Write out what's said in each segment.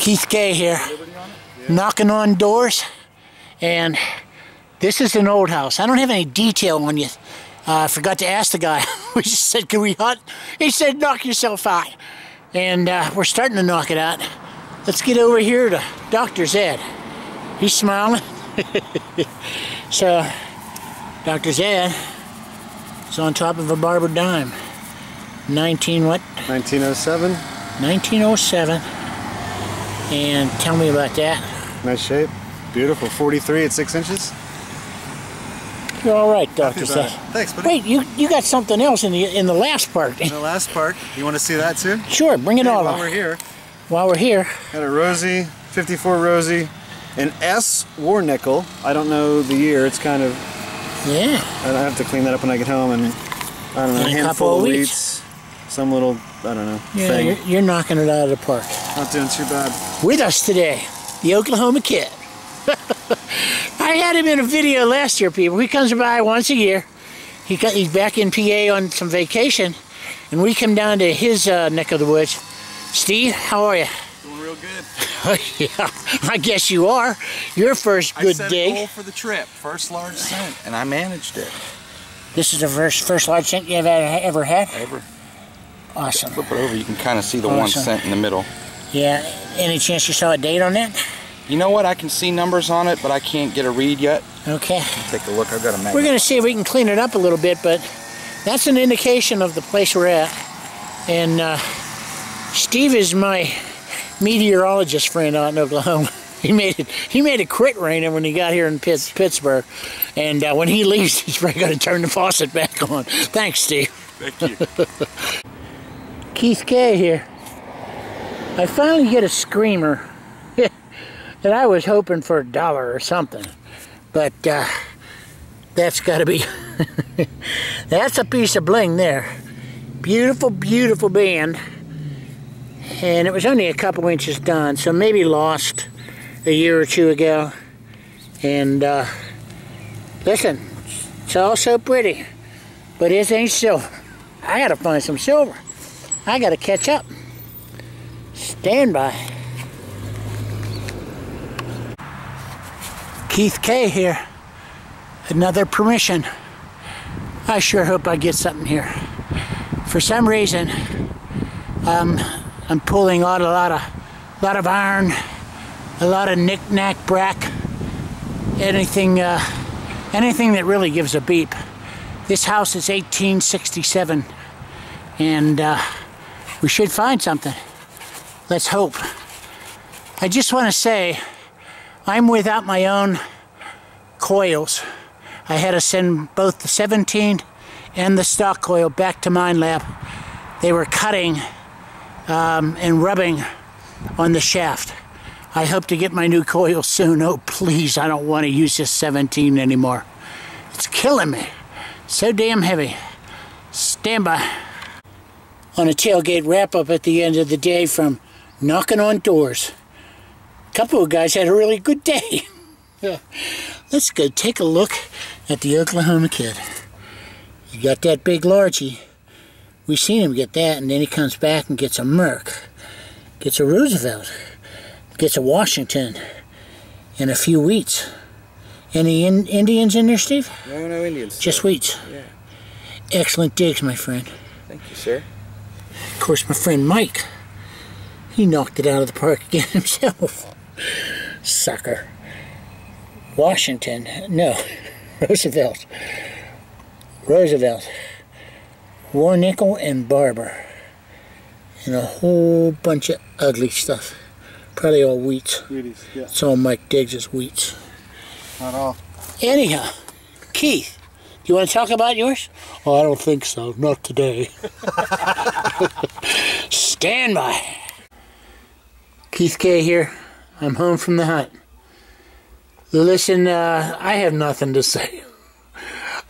Keith Gay here, knocking on doors, and this is an old house. I don't have any detail on you. Uh, I forgot to ask the guy. we just said, can we hunt? He said, knock yourself out. And uh, we're starting to knock it out. Let's get over here to Dr. Zed. He's smiling. so, Dr. Zed is on top of a Barber dime. 19 what? 1907. 1907. And tell me about that. Nice shape. Beautiful. 43 at 6 inches. You're all right, Doctor. It. Thanks, buddy. Wait, you you got something else in the in the last part. In the last part, you want to see that too? Sure, bring it Hey, all while on. we're here, While we're here, got a Rosie, 54 Rosie, an S war nickel. I don't know the year. It's kind of. yeah. I have to clean that up when I get home, and I don't know, And a handful of wheats. some little, I don't know, Yeah, thing. you're, you're knocking it out of the park. Not doing too bad. With us today, the Oklahoma Kid. I had him in a video last year, people. He comes by once a year. He got, he's back in PA on some vacation, and we come down to his uh, neck of the woods. Steve, how are you? Doing real good. yeah, I guess you are. Your first good I good set dig. a goal for the trip, first large cent, and I managed it. This is the first first large cent you have ever had. Ever Awesome. flip it over, you can kind of see the one Awesome. cent in the middle. Yeah. Any chance you saw a date on that? You know what? I can see numbers on it, but I can't get a read yet. Okay. Take a look. I've got a magnet. We're gonna see if we can clean it up a little bit, but that's an indication of the place we're at. And uh, Steve is my meteorologist friend out in Oklahoma. He made it. He made it quit raining when he got here in Pitt, Pittsburgh, and uh, when he leaves, he's probably going to turn the faucet back on. Thanks, Steve. Thank you. Keith Kay here. I finally get a screamer that I was hoping for a dollar or something, but uh, that's got to be. that's a piece of bling there. Beautiful, beautiful band, and it was only a couple inches done, so maybe lost a year or two ago. And uh, listen, it's all so pretty, but it ain't silver. I gotta find some silver. I gotta catch up. Stand by. Keith K here. Another permission. I sure hope I get something here. For some reason, um, I'm pulling out a lot of, lot of iron, a lot of knick-knack brack, anything, uh, anything that really gives a beep. This house is 1867, and uh, we should find something. Let's hope. I just want to say, I'm without my own coils. I had to send both the 17 and the stock coil back to Minelab. They were cutting um, and rubbing on the shaft. I hope to get my new coil soon. Oh, please, I don't want to use this 17 anymore. It's killing me. So damn heavy. Stand by. On a tailgate wrap up at the end of the day from knocking on doors. A couple of guys had a really good day. Let's go take a look at the Oklahoma Kid. You got that big largie. We seen him get that, and then he comes back and gets a Merc, gets a Roosevelt, gets a Washington, and a few wheats. Any in Indians in there, Steve? No, no Indians. Just wheats. Yeah. Excellent digs, my friend. Thank you, sir. Of course, my friend Mike, he knocked it out of the park again himself. Sucker. Washington, no, Roosevelt. Roosevelt. Warnickel and Barber. And a whole bunch of ugly stuff. Probably all wheats. Wheaties, yeah. It's all Mike Diggs' wheats. Not all. Anyhow, Keith, do you want to talk about yours? Oh, I don't think so. Not today. Stand by. Keith K here. I'm home from the hunt. Listen, uh, I have nothing to say.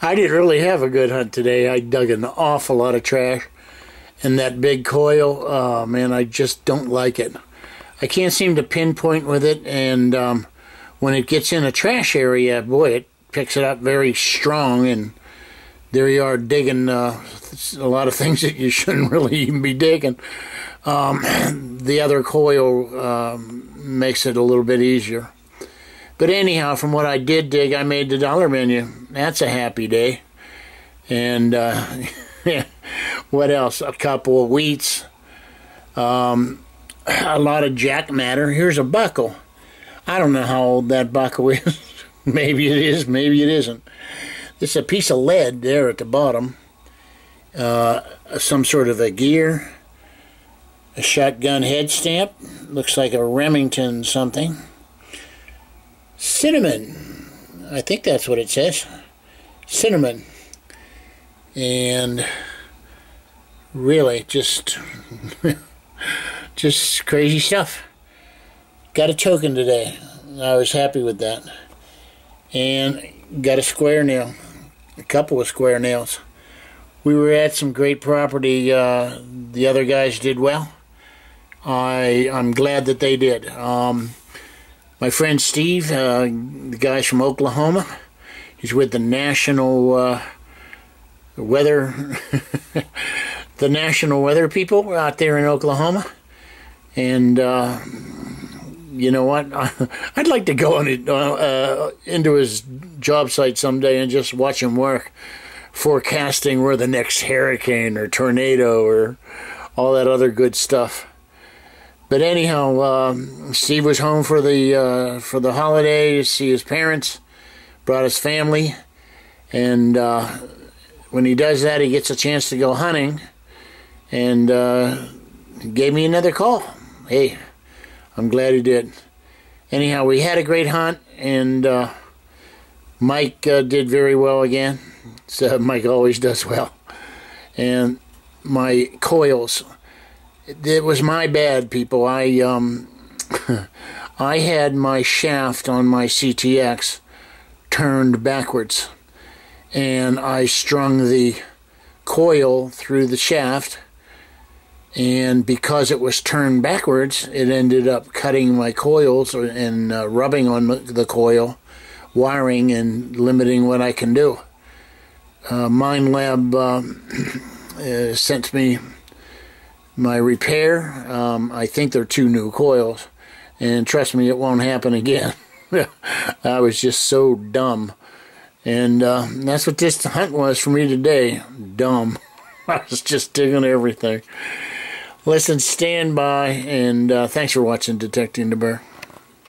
I didn't really have a good hunt today. I dug an awful lot of trash. And that big coil, oh man, I just don't like it. I can't seem to pinpoint with it, and um, when it gets in a trash area, boy, it picks it up very strong, and there you are digging uh, a lot of things that you shouldn't really even be digging. Um, the other coil um, makes it a little bit easier. But anyhow, from what I did dig, I made the dollar menu. That's a happy day. And uh, what else? A couple of wheats. Um, a lot of jack matter. Here's a buckle. I don't know how old that buckle is. maybe it is, maybe it isn't. It's a piece of lead there at the bottom. Uh, some sort of a gear. A shotgun head stamp. Looks like a Remington something. Cinnamon. I think that's what it says. Cinnamon. And really just just crazy stuff. Got a token today. I was happy with that. And got a square nail. A couple of square nails. We were at some great property. Uh, the other guys did well. I, I'm glad that they did. Um, my friend Steve, uh, the guy's from Oklahoma, he's with the National uh, Weather, the National Weather people out there in Oklahoma. And uh, you know what? I'd like to go on it, uh, into his job site someday and just watch him work, forecasting where the next hurricane or tornado or all that other good stuff. But anyhow, um, Steve was home for the uh, for the holiday to see his parents, brought his family, and uh, when he does that, he gets a chance to go hunting, and uh, gave me another call. Hey, I'm glad he did. Anyhow, we had a great hunt, and uh, Mike uh, did very well again. So Mike always does well, and my coils it was my bad, people. I um, I had my shaft on my CTX turned backwards, and I strung the coil through the shaft. And because it was turned backwards, it ended up cutting my coils and uh, rubbing on the coil, wiring, and limiting what I can do. Uh, Minelab uh, uh sent me my repair. Um, I think they're two new coils, and trust me, it won't happen again. I was just so dumb, and uh, that's what this hunt was for me today. Dumb. I was just digging everything. Listen, stand by, and uh, thanks for watching Detecting the Burgh.